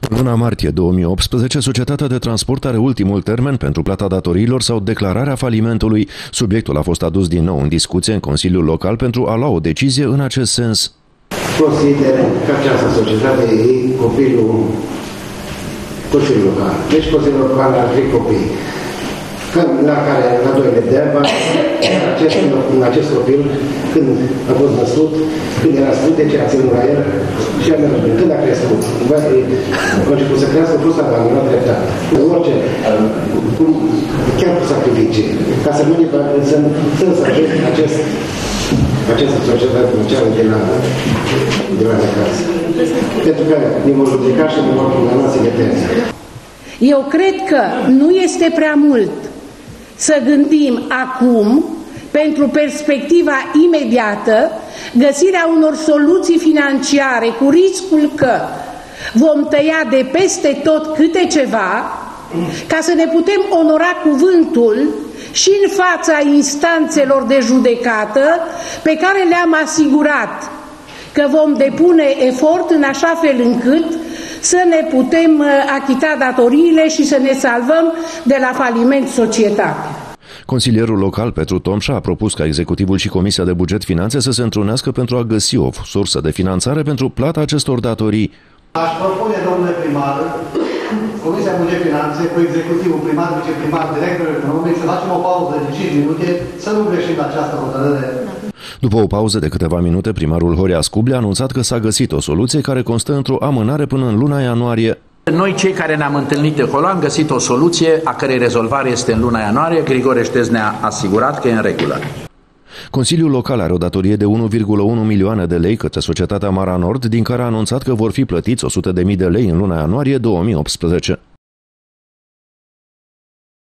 În luna martie 2018, Societatea de Transport are ultimul termen pentru plata datoriilor sau declararea falimentului. Subiectul a fost adus din nou în discuție în Consiliul Local pentru a lua o decizie în acest sens. Consider că această societate e copilul Consiliului Local. Deci Consiliul Local are trei copii când, la care, la doi de deaba, acest, în acest copil, când a fost născut, când era născut, de ce a ținut la el și a mers când a crescut. A început să crească, a fost abandonat treptat. Orice, cum, chiar cu sacrificii, ca să mâine, să, să, să ajung acest această societate comercială de la, de la acasă. Pentru că ne vor judeca și ne vor condamna să Eu cred că nu este prea mult să gândim acum, pentru perspectiva imediată, găsirea unor soluții financiare cu riscul că vom tăia de peste tot câte ceva ca să ne putem onora cuvântul și în fața instanțelor de judecată pe care le-am asigurat că vom depune efort în așa fel încât să ne putem uh, achita datoriile și să ne salvăm de la faliment societate. Consilierul local Petru Tomșa a propus ca executivul și Comisia de Buget Finanțe să se întrunească pentru a găsi o sursă de finanțare pentru plata acestor datorii. Aș propune, domnule primar, Comisia Buget Finanțe, cu executivul primar, viceprimar, director economic, să facem o pauză de 5 minute, să nu greșim această hotărâre. După o pauză de câteva minute, primarul Horia Scuble a anunțat că s-a găsit o soluție care constă într-o amânare până în luna ianuarie noi, cei care ne-am întâlnit acolo, am găsit o soluție a cărei rezolvare este în luna ianuarie. Grigore Ștez ne-a asigurat că e în regulă. Consiliul Local are o datorie de 1,1 milioane de lei către societatea Mara Nord, din care a anunțat că vor fi plătiți 100.000 de lei în luna ianuarie 2018.